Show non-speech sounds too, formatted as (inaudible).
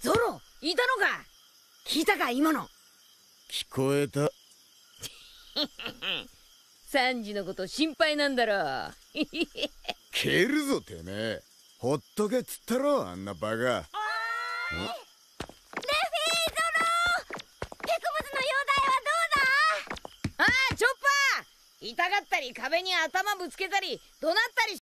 ゾロいたのか？聞いたか今の？聞こえた。サンジのこと心配なんだろ (laughs) 蹴るぞてめえ。ほっとけっつったろあんなバカ。レフィゾロ！ペコブズの容体はどうだ？ああチョッパー！痛がったり壁に頭ぶつけたり怒鳴ったり